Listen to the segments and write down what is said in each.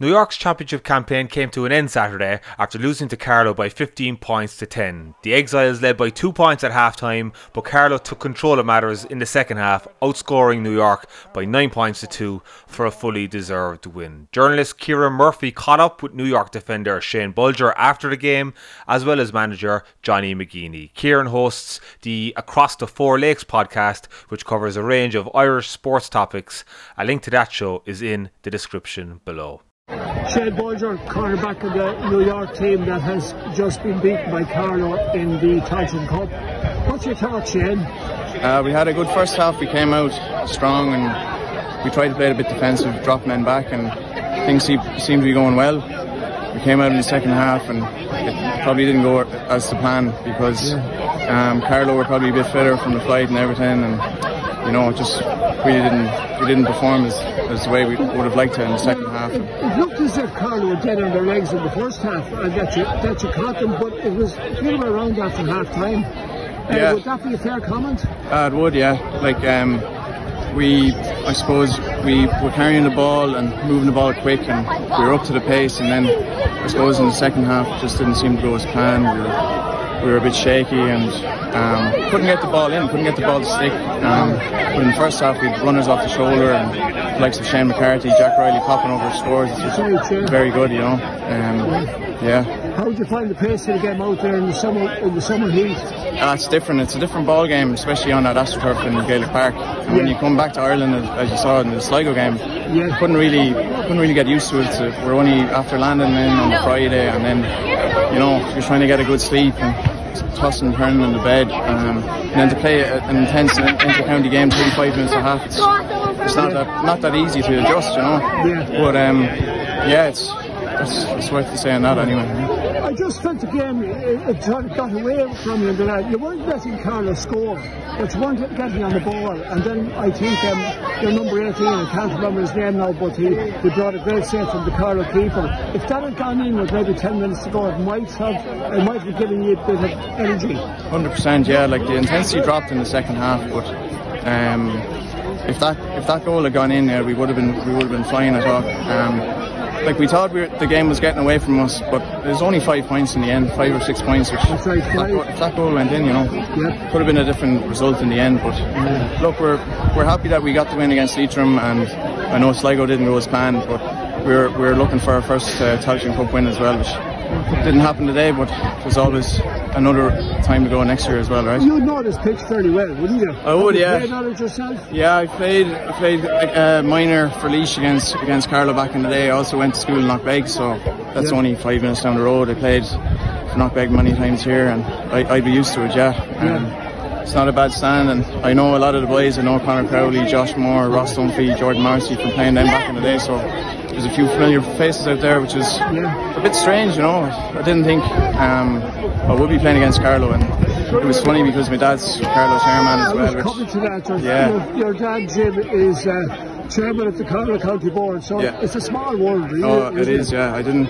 New York's championship campaign came to an end Saturday after losing to Carlow by 15 points to 10. The Exiles led by two points at halftime, but Carlow took control of matters in the second half, outscoring New York by 9 points to 2 for a fully deserved win. Journalist Kieran Murphy caught up with New York defender Shane Bolger after the game, as well as manager Johnny McGeeney. Kieran hosts the Across the Four Lakes podcast, which covers a range of Irish sports topics. A link to that show is in the description below. Shane Bolger, cornerback of the New York team that has just been beaten by Carlow in the Tailteann Cup. What's your thoughts, Shane? Uh, we had a good first half. We came out strong and we tried to play a bit defensive, drop men back, and things seemed to be going well. We came out in the second half and it probably didn't go as to plan because um, Carlow were probably a bit fitter from the flight and everything, and you know, just really didn't we didn't perform as, as the way we would have liked to in the second half. It, it looked as if Carlow were dead on their legs in the first half, and that you, that you caught them, but it was the other around after half time. Uh, Yeah. Would that be a fair comment? Uh, it would, yeah. Like um, we, I suppose we were carrying the ball and moving the ball quick, and we were up to the pace. And then I suppose in the second half, just didn't seem to go as planned. We we were a bit shaky and um, couldn't get the ball in, couldn't get the ball to stick. Um, but in the first half, we had runners off the shoulder and the likes of Shane McCarthy, Jack Riley popping over scores. It's just very good, you know. Um, yeah. How would you find the pace of the game out there in the summer in the summer heat? Uh, it's different. It's a different ball game, especially on that AstroTurf in Gaelic Park. And when you come back to Ireland, as, as you saw in the Sligo game, Yeah. couldn't really couldn't really get used to it. So we're only after landing in on the Friday, and then you know you're trying to get a good sleep and tossing and turning in the bed, um, and then to play an intense inter-county game, 35 minutes and a half. It's, it's not that not that easy to adjust, you know. Yeah. But um, yeah, it's it's, it's worth saying that anyway. I just felt the game it, it got away from you in the night. You weren't letting Carlow score, but you weren't getting on the ball. And then I think um, your number 18, I can't remember his name now, but he, he brought a great save from the Carlow keeper. If that had gone in with maybe 10 minutes to go, it might have it might have given you a bit of energy. Hundred percent, yeah. Like the intensity dropped in the second half, but um, if that if that goal had gone in there, we would have been we would have been flying. I thought. Um, like we thought we were, the game was getting away from us, but there's only five points in the end, five or six points. Which That's right, if, that goal, that goal went in, you know, Yeah. could have been a different result in the end. But look, we're we're happy that we got the win against Leitrim, and I know Sligo didn't go as planned, but we're we're looking for our first uh, Tailteann Cup win as well, which didn't happen today, but there's always another time to go next year as well, right? You know this pitch fairly well, wouldn't you? I would, you yeah. Played on it yourself? Yeah, I played I played uh, minor for Laois against against Carlow back in the day. I also went to school in Knockbeg, so that's Yeah. only five minutes down the road. I played for Knockbeg many times here, and I, I'd be used to it. Yeah, um, it's not a bad stand, and I know a lot of the boys. I know Conor Crowley, Josh Moore, Ross Dunphy, Jordan Marcy from playing them back in the day. So there's a few familiar faces out there, which is Yeah. a bit strange, you know. I didn't think um, I would be playing against Carlow, and it was funny because my dad's Carlow's chairman as well. was which- coming to that. Your, Yeah. your, your dad, Jim, is uh, chairman of the Carlow County Board, so Yeah. it's a small world, really. Oh, it isn't is. Yeah, I didn't.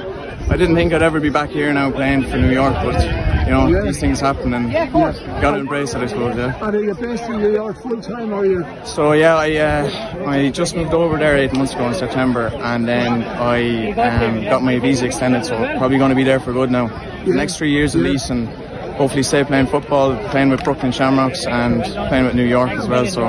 I didn't think I'd ever be back here now playing for New York, but you know Yeah. these things happen and got to embrace it, I suppose. Yeah. And are you based in New York full time, or are you? So yeah, I uh, I just moved over there eight months ago in September, and then I um, got my visa extended, so probably going to be there for good now. The next three years at Yeah. least, and hopefully stay playing football, playing with Brooklyn Shamrocks, and playing with New York as well. So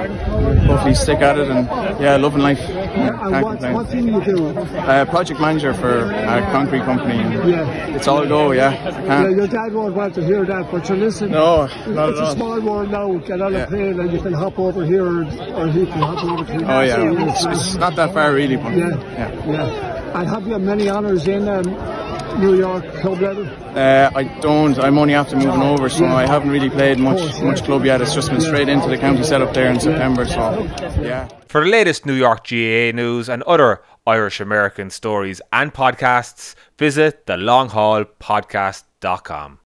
hopefully stick at it, and yeah, loving life. Yeah, what, what do you do? Uh, project manager for a concrete company. Yeah. It's all go, yeah. Yeah, your dad won't want to hear that, but you listen. No, not it's at a all. small world now. Get on a Yeah. plane and you can hop over here, or, or he can hop over to. Oh yeah, it's, it's not that far really, but Yeah. yeah. Yeah. And have you had many honours in um, New York club level? Uh, I don't. I'm only after moving over, so Yeah. I haven't really played much course, yeah. much club yet. It's just been Yeah. straight into the county setup there in September. So yeah. For the latest New York GAA news and other Irish American stories and podcasts, visit thelonghallpodcast.com.